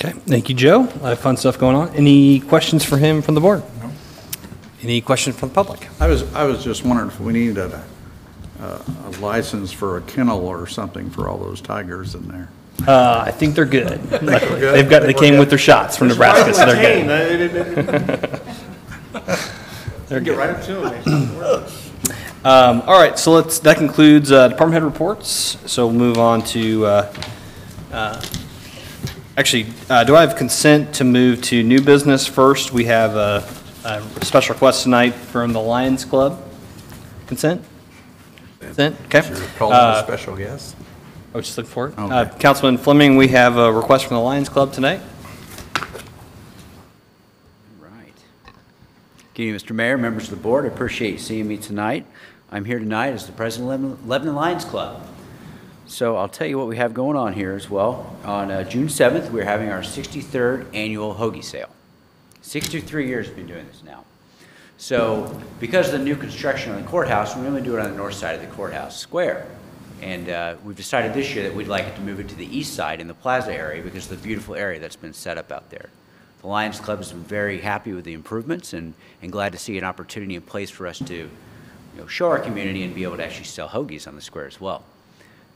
Okay, thank you, Joe. A lot of fun stuff going on. Any questions for him from the board? No. Any questions from the public? I was, I was just wondering if we needed a, a license for a kennel or something for all those tigers in there. Uh, I think they're good. Luckily. They've got, they came with their shots from Nebraska, so they're Tame, good. They're Get right up to them. Um, all right, so let's, that concludes, uh, department head reports. So we'll move on to, uh, uh, actually, uh, do I have consent to move to new business first? We have a, a special request tonight from the Lions Club. Consent? Consent, okay. Call Uh, a special guest? I was just looking for it. Okay. Uh, Councilman Fleming, we have a request from the Lions Club tonight. Right. Thank you, Mr. Mayor, members of the board. I appreciate you seeing me tonight. I'm here tonight as the president of Lebanon- Lions Club. So I'll tell you what we have going on here as well. On uh, June 7th, we're having our 63rd annual hoagie sale. 63 years we've been doing this now. So because of the new construction on the courthouse, we only do it on the north side of the courthouse square. And uh, we've decided this year that we'd like to move it to the east side in the plaza area because of the beautiful area that's been set up out there. The Lions Club has been very happy with the improvements and, and glad to see an opportunity in place for us to, you know, show our community and be able to actually sell hoagies on the square as well.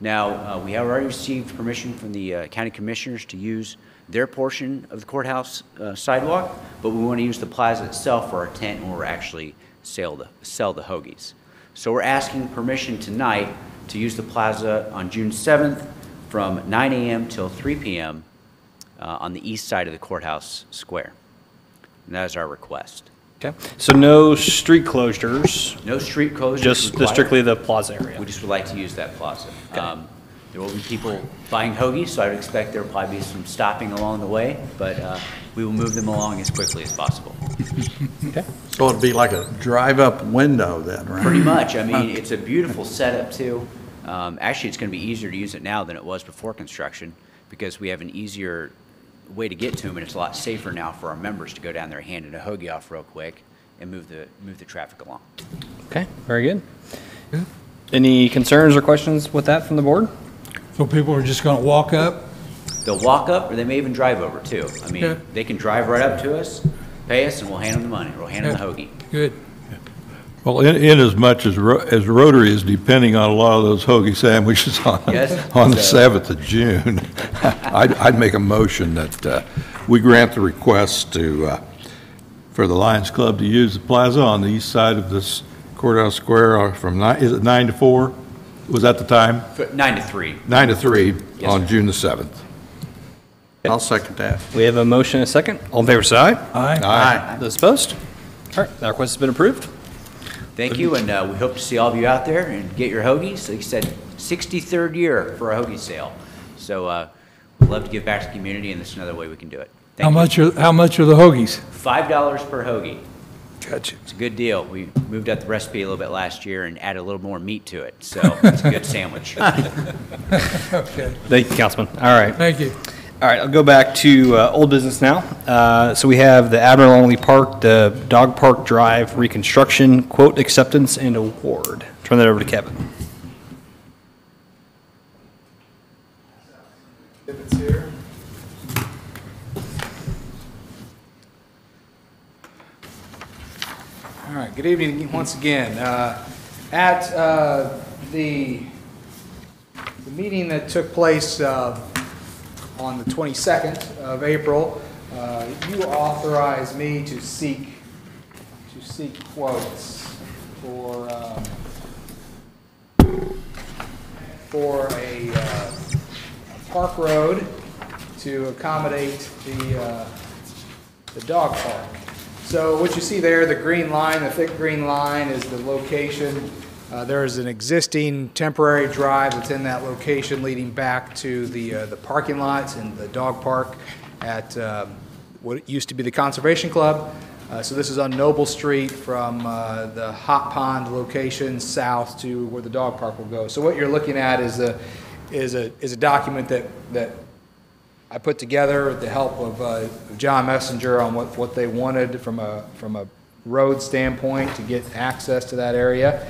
Now, uh, we have already received permission from the uh, county commissioners to use their portion of the courthouse uh, sidewalk, but we want to use the plaza itself for our tent when we're actually sell the, sell the hoagies. So we're asking permission tonight to use the plaza on June 7th from 9 a.m. till 3 p.m. uh, on the east side of the courthouse square. And that is our request. Okay, so no street closures, No street closures just required. strictly the plaza area. We just would like to use that plaza. Um, There will be people buying hoagies, so I would expect there will probably be some stopping along the way, but uh, we will move them along as quickly as possible. Okay. So it'd be like a drive-up window then, right? Pretty much, I mean, it's a beautiful setup too. Um, Actually, it's going to be easier to use it now than it was before construction, because we have an easier way to get to them, and it's a lot safer now for our members to go down there, hand it a hoagie off real quick, and move the, move the traffic along. Okay, very good. Any concerns or questions with that from the board? So people are just gonna walk up? They'll walk up, or they may even drive over too. I mean, Okay. they can drive right up to us, pay us, and we'll hand them the money, we'll hand them the hoagie. Good. Well, in, in as much as, Ro- as Rotary is depending on a lot of those hoagie sandwiches on, Yes, on the 7th of June, I'd, I'd make a motion that uh, we grant the request to, uh, for the Lions Club to use the plaza on the east side of this courthouse square uh, from nine, is it nine to four? Was that the time? F- Nine to three. Nine to three Yes, on sir. June the 7th. I'll second that. We have a motion and a second. All in favor, say aye. Aye. Aye. Those opposed? All right, that request has been approved. Thank you, and uh, we hope to see all of you out there and get your hoagies. Like you said, 63rd year for a hoagie sale. So uh, we'd love to give back to the community, and this is another way we can do it. Thank How you. much are, how much are the hoagies? $5 per hoagie. Gotcha. It's a good deal. We moved up the recipe a little bit last year and added a little more meat to it, so it's a good sandwich. Okay, Thank you, Councilman. All right. thank you. All right, I'll go back to uh, old business now. Uh, So we have the Abner Longley Park, the Dog Park Drive reconstruction quote acceptance and award. Turn that over to Kevin. All right, good evening once again. Uh, At uh, the, the meeting that took place uh, on the 22nd of April, uh, you authorized me to seek, to seek quotes for, um, for a uh, park road to accommodate the, uh, the dog park. So what you see there, the green line, the thick green line is the location. Uh, There is an existing temporary drive that's in that location leading back to the, uh, the parking lots and the dog park at um, what used to be the Conservation Club. Uh, So this is on Noble Street from uh, the Hot Pond location south to where the dog park will go. So what you're looking at is a, is a, is a document that, that I put together with the help of uh, John Messenger on what, what they wanted from a, from a road standpoint to get access to that area.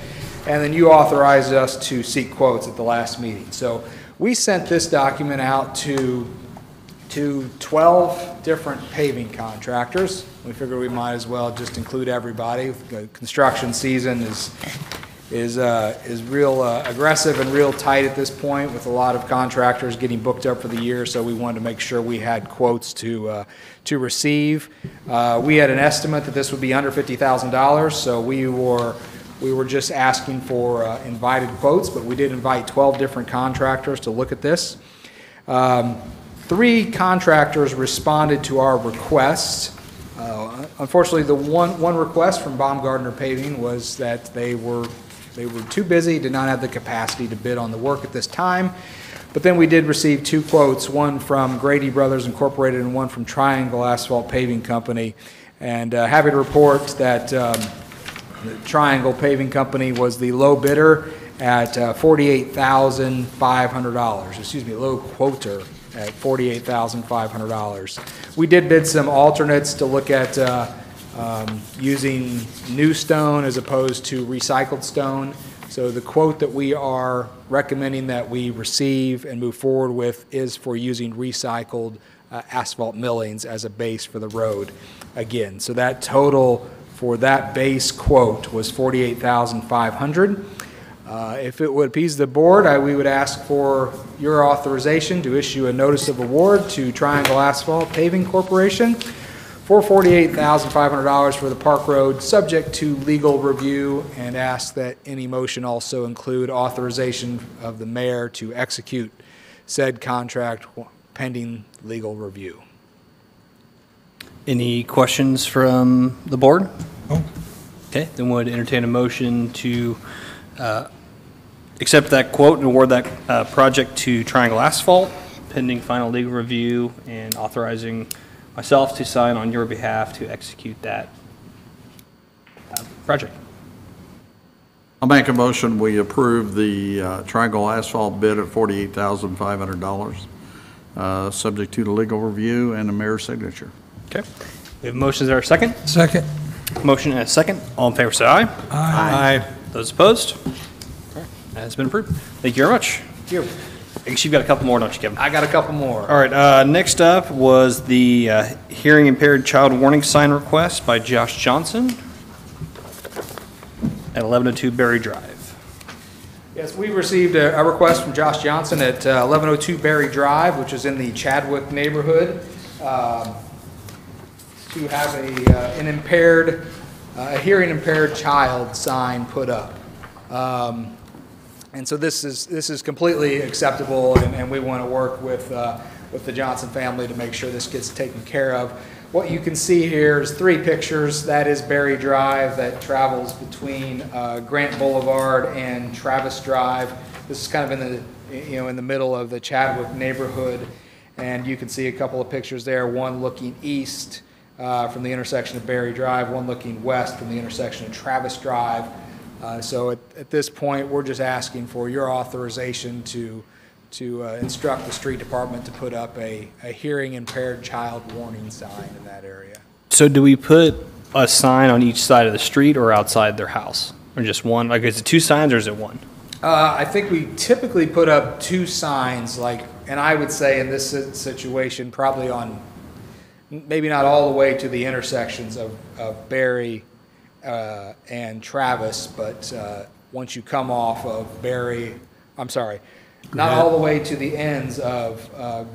and then you authorized us to seek quotes at the last meeting. So we sent this document out to, to 12 different paving contractors. We figured we might as well just include everybody. The construction season is, is, uh, is real uh, aggressive and real tight at this point with a lot of contractors getting booked up for the year, so we wanted to make sure we had quotes to, uh, to receive. Uh, We had an estimate that this would be under $50,000, so we were, we were just asking for uh, invited quotes, but we did invite 12 different contractors to look at this. Um, Three contractors responded to our request. Uh, Unfortunately, the one, one request from Baumgartner Paving was that they were, they were too busy, did not have the capacity to bid on the work at this time. But then we did receive two quotes, one from Grady Brothers Incorporated and one from Triangle Asphalt Paving Company. And uh, happy to report that um, the Triangle Paving Company was the low bidder at uh, $48,500, excuse me, low quoter at $48,500. We did bid some alternates to look at uh, um, using new stone as opposed to recycled stone. So the quote that we are recommending that we receive and move forward with is for using recycled uh, asphalt millings as a base for the road again. So that total for that base quote was 48500 Uh, If it would appease the board, I- we would ask for your authorization to issue a notice of award to Triangle Asphalt Paving Corporation for $48,500 for the Park Road, subject to legal review, and ask that any motion also include authorization of the mayor to execute said contract pending legal review. Any questions from the board? Okay, then would entertain a motion to uh, accept that quote and award that uh, project to Triangle Asphalt pending final legal review and authorizing myself to sign on your behalf to execute that uh, project. I'll make a motion, we approve the uh, Triangle Asphalt bid at $48,500, uh, subject to the legal review and the mayor's signature. Okay. We have motions there, a second? Second. Motion and a second. All in favor, say aye. Aye. Those opposed? All right, That has been approved. Thank you very much. Thank you. I guess you've got a couple more, don't you, Kevin? I got a couple more. All right, uh, next up was the uh, hearing impaired child warning sign request by Josh Johnson at 1102 Berry Drive. Yes, we received a, a request from Josh Johnson at uh, 1102 Berry Drive, which is in the Chadwick neighborhood, um, to have a, uh, an impaired, uh, a hearing impaired child sign put up. Um, And so this is, this is completely acceptable, and, and we want to work with, uh, with the Johnson family to make sure this gets taken care of. What you can see here is three pictures. That is Berry Drive that travels between uh, Grant Boulevard and Travis Drive. This is kind of in the, you know, in the middle of the Chadwick neighborhood. And you can see a couple of pictures there, one looking east uh, from the intersection of Berry Drive, one looking west from the intersection of Travis Drive. Uh, So at, at this point, we're just asking for your authorization to, to uh, instruct the street department to put up a, a hearing impaired child warning sign in that area. So do we put a sign on each side of the street or outside their house? Or just one? Like, is it two signs or is it one? Uh, I think we typically put up two signs, like, and I would say in this situation, probably on, maybe not all the way to the intersections of, of Berry uh, and Travis, but uh, once you come off of Barry, I'm sorry, not all the way to the ends of, uh,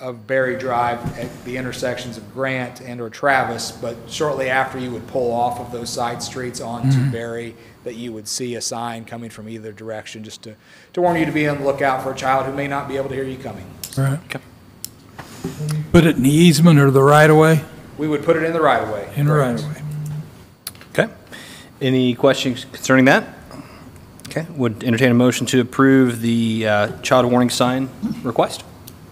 of Berry Drive at the intersections of Grant and or Travis, but shortly after you would pull off of those side streets onto Mhm. Berry, that you would see a sign coming from either direction, just to, to warn you to be on the lookout for a child who may not be able to hear you coming. Right. Put it in the easement or the right-of-way? We would put it in the right of way. In the right-of-way. Okay. Any questions concerning that? Okay, would entertain a motion to approve the uh, child warning sign request.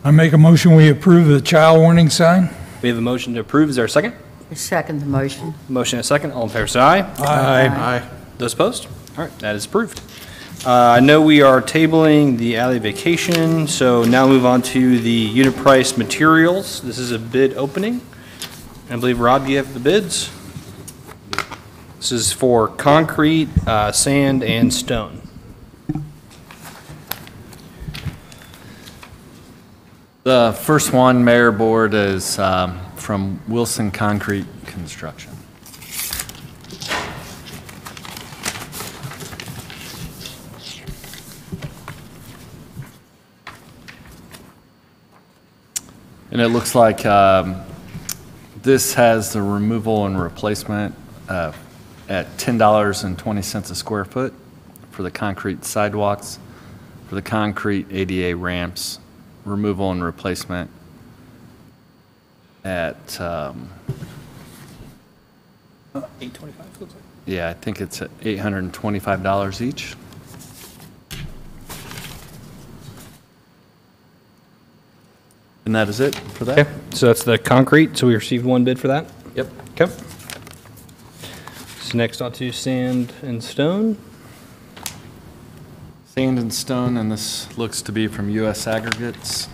I make a motion, we approve the child warning sign? We have a motion to approve. Is there a second? Second the motion. Motion and a second. All in favor, say aye. Aye. Aye. Those opposed? All right, that is approved. Uh, I know we are tabling the alley vacation, so now move on to the unit price materials. This is a bid opening. I believe, Rob, you have the bids? This is for concrete, uh, sand, and stone. The first one, Mayor Board, is um, from Wilson Concrete Construction. And it looks like um, this has the removal and replacement at $10.20 a square foot for the concrete sidewalks, for the concrete ADA ramps, removal and replacement at, um, Eight twenty-five, looks like. yeah, I think it's at $825 each. And that is it for that? Okay, so that's the concrete, so we received one bid for that? Yep. Okay. So next to sand and stone. Sand and stone, and this looks to be from US Aggregates.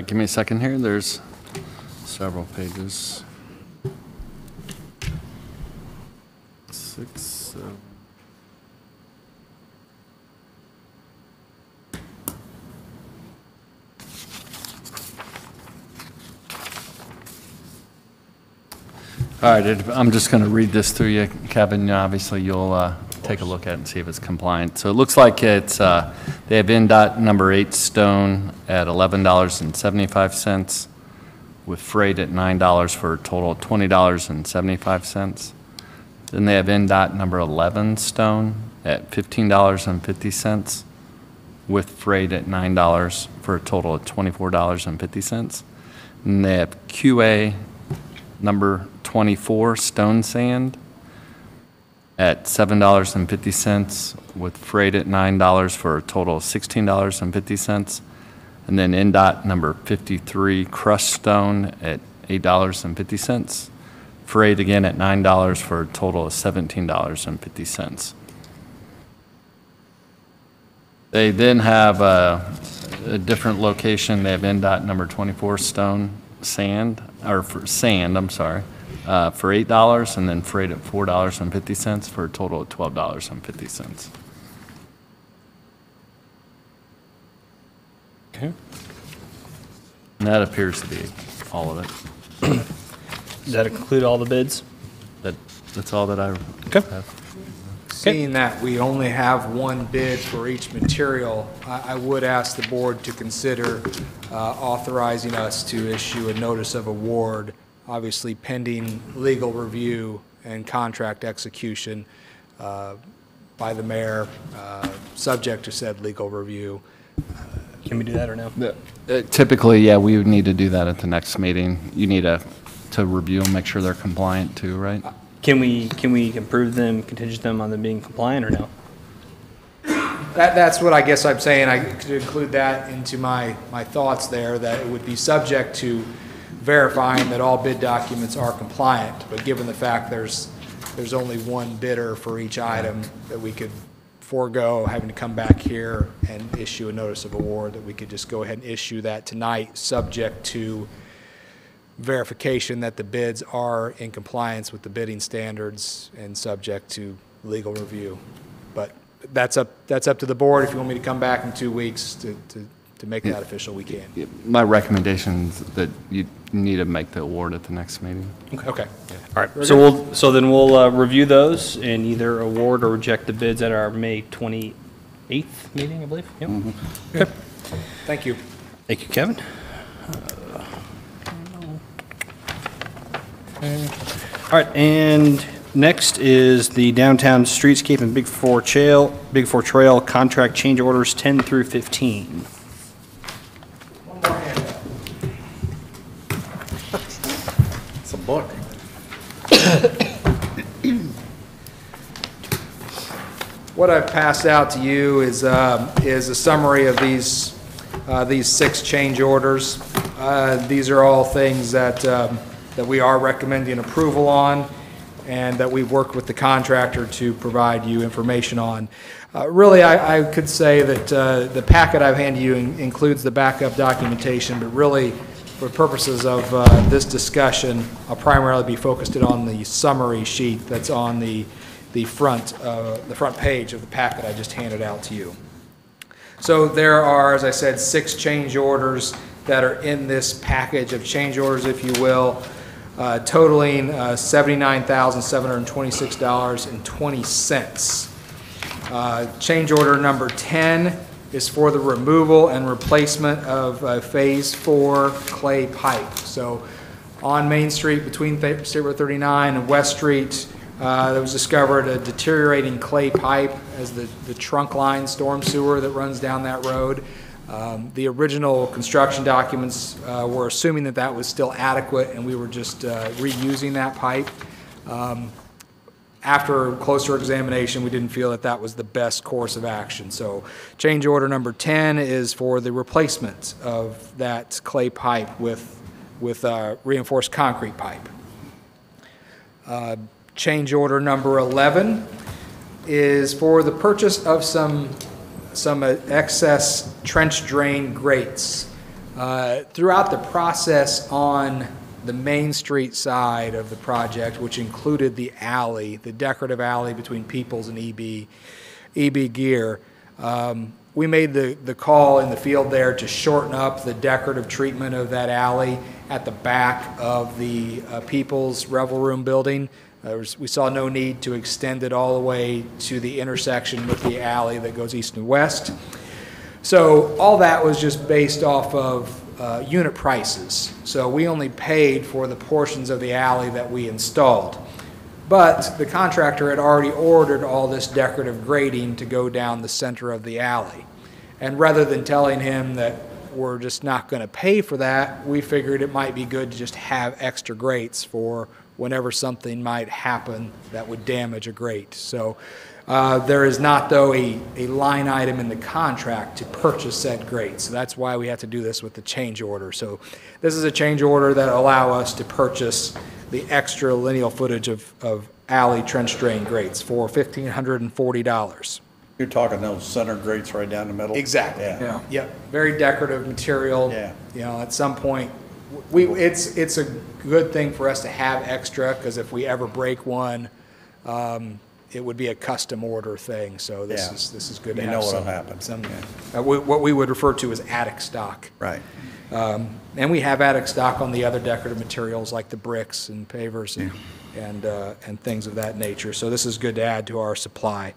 Right, give me a second here. There's several pages. Six, seven. All right, I'm just going to read this through you, Kevin. Obviously, you'll uh, take a look at it and see if it's compliant. So it looks like it's, uh, they have INDOT number eight stone at $11.75 with freight at $9 for a total of $20.75. Then they have INDOT number 11 stone at $15.50 with freight at $9 for a total of $24.50. And they have QA number 24 stone sand at $7.50 with freight at $9 for a total of $16.50. And then INDOT number 53 crushed stone at $8.50. Freight again at $9 for a total of $17.50. They then have a, a different location. They have INDOT number 24 stone sand, or for sand, I'm sorry, uh, for $8 and then freight at $4.50 for a total of $12.50. Okay. And that appears to be all of it. Does that include all the bids? That, that's all that I Okay. have. Seeing that we only have one bid for each material, I I would ask the board to consider uh, authorizing us to issue a notice of award, obviously pending legal review and contract execution uh, by the mayor, uh, subject to said legal review. Can we do that or no? Uh, Typically, yeah, we would need to do that at the next meeting. You need to, to review them, make sure they're compliant too, right? Can we, can we approve them, contingent them on them being compliant or no? That, that's what I guess I'm saying, I could include that into my, my thoughts there, that it would be subject to verifying that all bid documents are compliant, but given the fact there's, there's only one bidder for each item, that we could forego having to come back here and issue a notice of award, that we could just go ahead and issue that tonight, subject to verification that the bids are in compliance with the bidding standards and subject to legal review. But that's up, that's up to the board. If you want me to come back in two weeks to, to, to make that official, we can. My recommendation is that you need to make the award at the next meeting. Okay. All right, so we'll, so then we'll uh, review those and either award or reject the bids at our May 28th meeting, I believe. Yep. Okay. Thank you. Thank you, Kevin. All right, and next is the downtown streetscape and Big Four Trail, Big Four Trail contract change orders 10 through 15. What I've passed out to you is, um, is a summary of these, uh, these six change orders. Uh, These are all things that, um, that we are recommending approval on, and that we've worked with the contractor to provide you information on. Uh, Really, I, I could say that uh, the packet I've handed you in- includes the backup documentation, but really, for purposes of uh, this discussion, I'll primarily be focused on the summary sheet that's on the, the front, uh, the front page of the packet I just handed out to you. So there are, as I said, six change orders that are in this package of change orders, if you will, uh, totaling uh, $79,726.20. Uh, Change order number 10 is for the removal and replacement of uh, Phase 4 clay pipe. So on Main Street between State Road 39 and West Street, uh, there was discovered a deteriorating clay pipe as the the trunk line storm sewer that runs down that road. Um, The original construction documents uh, were assuming that that was still adequate, and we were just uh, reusing that pipe. Um, after closer examination, we didn't feel that that was the best course of action. So change order number 10 is for the replacement of that clay pipe with, with uh, reinforced concrete pipe. Change order number 11 is for the purchase of some, some excess trench drain grates. Uh, Throughout the process on the Main Street side of the project, which included the alley, the decorative alley between Peoples and EB, EB Gear, um, we made the, the call in the field there to shorten up the decorative treatment of that alley at the back of the uh, Peoples Revel Room building. We saw no need to extend it all the way to the intersection with the alley that goes east and west. So all that was just based off of uh, unit prices. So we only paid for the portions of the alley that we installed. But the contractor had already ordered all this decorative grading to go down the center of the alley. And rather than telling him that we're just not going to pay for that, we figured it might be good to just have extra grates for whenever something might happen that would damage a grate. So uh, there is not, though, a, a line item in the contract to purchase said grate. So that's why we have to do this with the change order. So this is a change order that allow us to purchase the extra lineal footage of, of alley trench drain grates for $1,540. You're talking those center grates right down the middle? Exactly. Yeah. Yep, very decorative material. Yeah. You know, at some point, we, it's, it's a good thing for us to have extra, because if we ever break one, um, it would be a custom order thing, so this Yeah. is, this is good to You have know what'll some. happen. Some, uh, we- what we would refer to as attic stock. Right. Um, And we have attic stock on the other decorative materials like the bricks and pavers and, and, uh, and things of that nature. So this is good to add to our supply.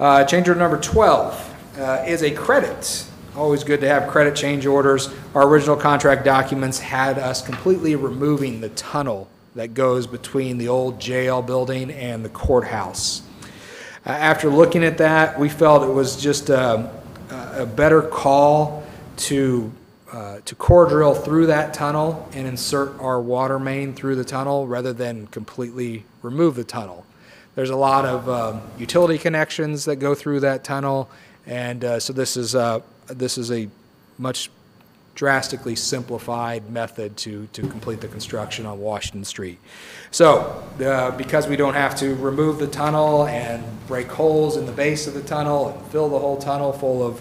Uh, Change order number 12 uh, is a credit. Always good to have credit change orders. Our original contract documents had us completely removing the tunnel that goes between the old jail building and the courthouse. Uh, After looking at that, we felt it was just um, a a better call to, uh, to core drill through that tunnel and insert our water main through the tunnel rather than completely remove the tunnel. There's a lot of um, utility connections that go through that tunnel, and uh, so this is, uh, this is a much drastically simplified method to, to complete the construction on Washington Street. So, uh, because we don't have to remove the tunnel and break holes in the base of the tunnel and fill the whole tunnel full of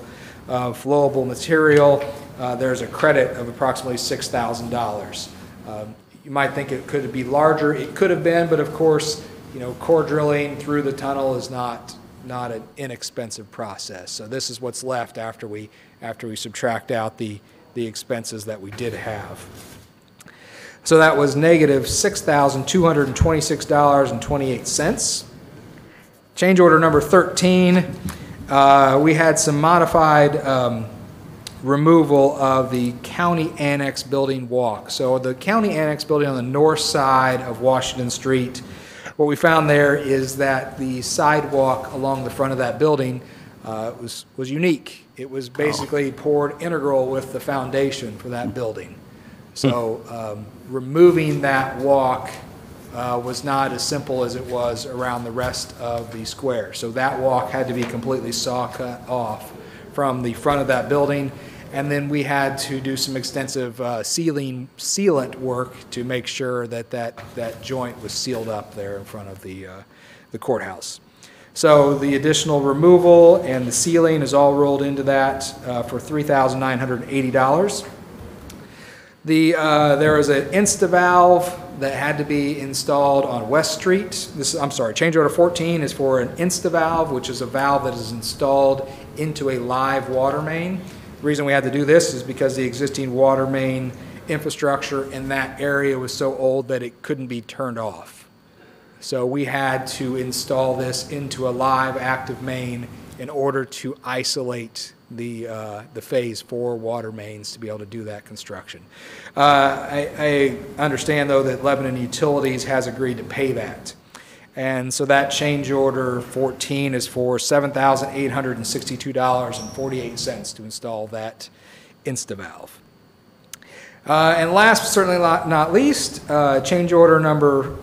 uh, flowable material, uh, there's a credit of approximately $6,000. Um, You might think it could be larger, it could have been, but of course, you know, core drilling through the tunnel is not, not an inexpensive process. So this is what's left after we, after we subtract out the, the expenses that we did have. So that was negative $6,226.28. Change order number 13, uh, we had some modified um, removal of the county annex building walk. So the county annex building on the north side of Washington Street, what we found there is that the sidewalk along the front of that building uh, was, was unique. It was basically poured integral with the foundation for that building. So um, removing that walk uh, was not as simple as it was around the rest of the square. So that walk had to be completely saw cut off from the front of that building. And then we had to do some extensive uh, sealing, sealant work to make sure that that, that joint was sealed up there in front of the, uh, the courthouse. So the additional removal and the sealing is all rolled into that uh, for $3,980. The, uh, there is an InstaValve that had to be installed on West Street. This, I'm sorry, change order 14 is for an InstaValve, which is a valve that is installed into a live water main. The reason we had to do this is because the existing water main infrastructure in that area was so old that it couldn't be turned off. So we had to install this into a live active main in order to isolate the, uh, the Phase 4 water mains to be able to do that construction. Uh, I, I understand, though, that Lebanon Utilities has agreed to pay that. And so that change order 14 is for $7,862.48 to install that InstaValve. Uh, And last but certainly not least, uh, change order number,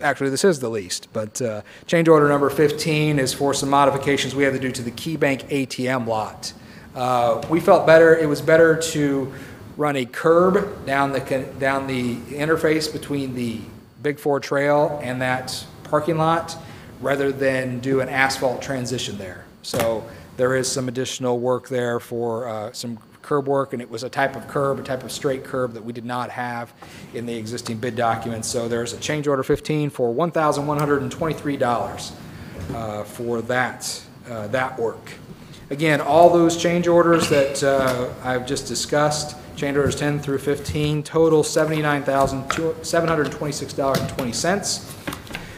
actually, this is the least, but uh, change order number 15 is for some modifications we had to do to the KeyBank ATM lot. Uh, We felt better, it was better to run a curb down the, down the interface between the Big Four Trail and that parking lot, rather than do an asphalt transition there. So there is some additional work there for uh, some curb work, and it was a type of curb, a type of straight curb that we did not have in the existing bid documents. So there's a change order 15 for $1,123 uh, for that, uh, that work. Again, all those change orders that uh, I've just discussed, change orders 10 through 15, total $79,726.20.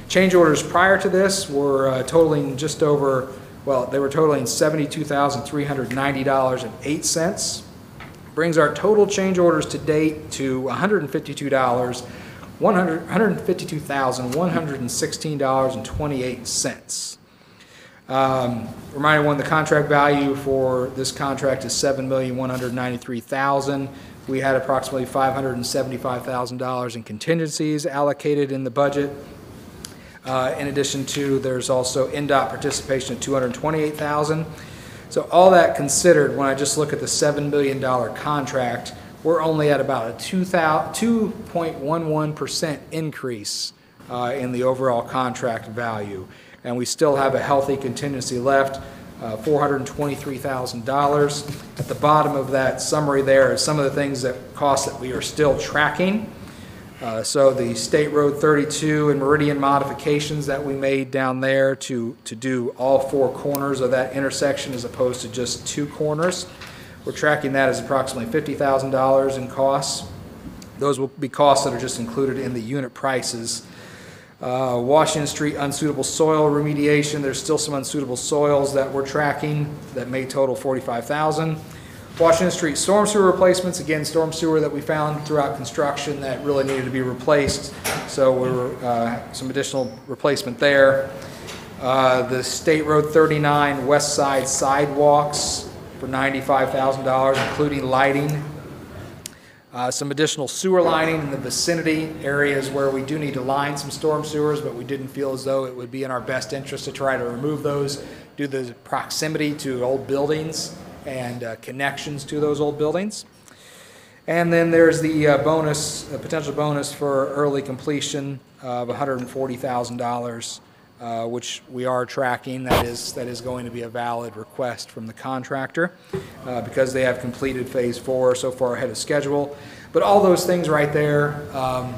Change orders prior to this were uh, totaling just over, well, they were totaling $72,390.08. Brings our total change orders to date to $152, $152,116.28. Um, Remind everyone, the contract value for this contract is 7,193,000. We had approximately $575,000 in contingencies allocated in the budget. Uh, In addition to, there's also INDOT participation of 228,000. So all that considered, when I just look at the $7 million contract, we're only at about a 2.11% increase uh, in the overall contract value. And we still have a healthy contingency left, uh, $423,000. At the bottom of that summary there is some of the things that, costs that we are still tracking. Uh, So the State Road 32 and Meridian modifications that we made down there to, to do all four corners of that intersection as opposed to just two corners. We're tracking that as approximately $50,000 in costs. Those will be costs that are just included in the unit prices. Uh, Washington Street unsuitable soil remediation, there's still some unsuitable soils that we're tracking that may total 45,000. Washington Street storm sewer replacements, again, storm sewer that we found throughout construction that really needed to be replaced, so we're, uh, some additional replacement there. Uh, The State Road 39 west side sidewalks for $95,000, including lighting. Uh, Some additional sewer lining in the vicinity, areas where we do need to line some storm sewers, but we didn't feel as though it would be in our best interest to try to remove those due to the proximity to old buildings and uh, connections to those old buildings. And then there's the uh, bonus, uh, potential bonus for early completion of $140,000, uh, which we are tracking. That is, that is going to be a valid request from the contractor uh, because they have completed Phase 4 so far ahead of schedule. But all those things right there, um,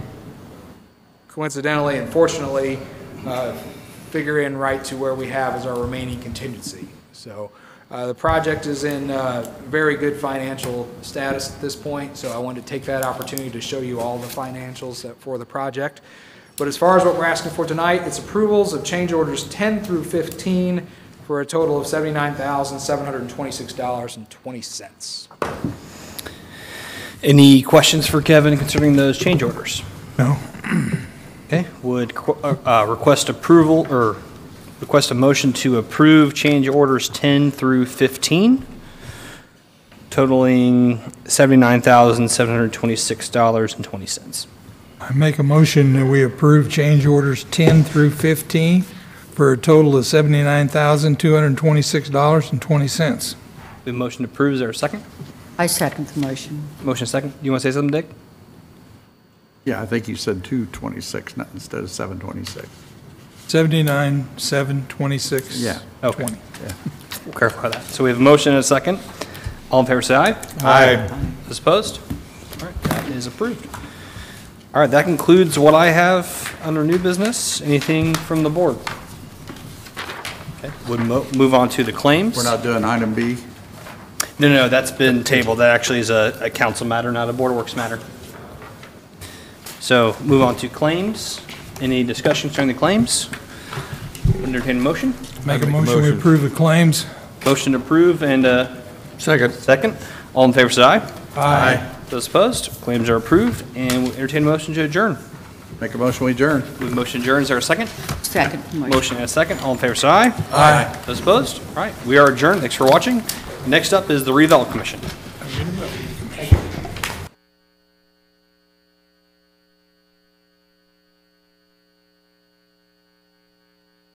coincidentally and fortunately, uh, figure in right to where we have as our remaining contingency. So uh, the project is in uh, very good financial status at this point, so I wanted to take that opportunity to show you all the financials that- for the project. But as far as what we're asking for tonight, it's approvals of change orders 10 through 15 for a total of $79,726.20. Any questions for Kevin concerning those change orders? No. Okay, would uh, uh, request approval, or request a motion to approve change orders 10 through 15, totaling $79,726.20. I make a motion that we approve change orders 10 through 15 for a total of $79,226.20. We have motion to approve, is there a second? I second the motion. Motion second, do you want to say something, Dick? Yeah, I think you said 226 not- instead of 726. 79, 726. Yeah. Okay. 20. We'll clarify that. So we have a motion and a second. All in favor, say aye. Aye. Those Opposed? All right, that is approved. All right, that concludes what I have under new business. Anything from the board? Okay, we'll mo- move on to the claims. We're not doing item B? No, no, that's been tabled. That actually is a, a council matter, not a Board of Works matter. So move on to claims. Any discussion concerning the claims? Entertain a motion? Make a motion, we approve the claims. Motion to approve and, uh, Second. second. All in favor, say aye. Aye. Those opposed, claims are approved, and we entertain a motion to adjourn. Make a motion, we adjourn. We have motion to adjourn, is there a second? Second motion. Motion and a second, all in favor, say aye. Aye. Those opposed? All right, we are adjourned, thanks for watching. Next up is the redevelopment commission.